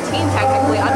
the team technically. I'm.